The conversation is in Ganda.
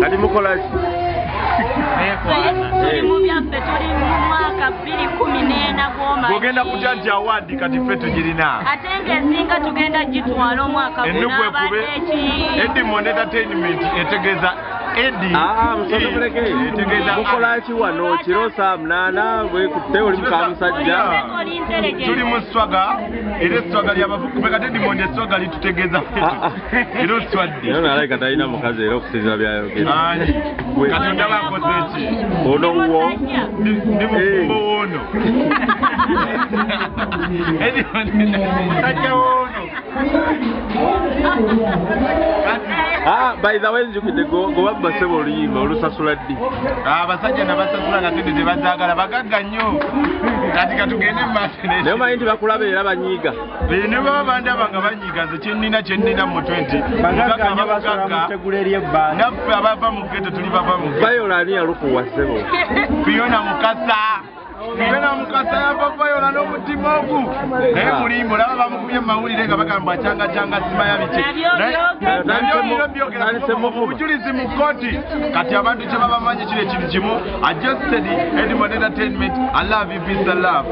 kati mukolaki tuli mu byaffe tuli mu mwaka bbiri kumi n'ena ogenda kutya nti awaadi kati ffe tugirina? Ate ng'esinga tugenda gitwala omwaka ekube ki edimond entertainment etegeeza etegeeza mukolaki wano kiro saa munaana bwekutte oli mukamusajja tuli mu swaga era eswaga lyabavukume kati edimond eswaga litutegeeza Ah, ah. era oswadde naye nalabika talina mukazi era okusinzira byayogera Ani? Gwe. kati ndaba nkoze ki ono wo. Ndi- mufumbo woono musajja woono Ah, by the way nzijukidde gobabba ssebo oluyimba olusasula ddi? Abasajja nabasasula nga sente tebazaagala bagagga nnyo. Kati katugende mu maaso naye omanyi nti bakulaba era banyiiga. Ne baba bandaba nga banyiga nze kyenina kyenina mu 20 bagagga mugagga basobola mu mugagga ttegula ery'ebbaala naffe abava mu geto tuli bava mu geto vayola ani yalukuwa ssebo? Fiona mukasa fiona mukasa yava vayola n'omutima ogu. Naye mulimbo laba bamukubye mu mawulire nga bagamba acyangacanga simaya biki. Nabyo biro byogera obujulizi mu kooti kati abantu kye baba bamanyi kiri ekintu kimu adjusted edmond entertainment i love you peace and love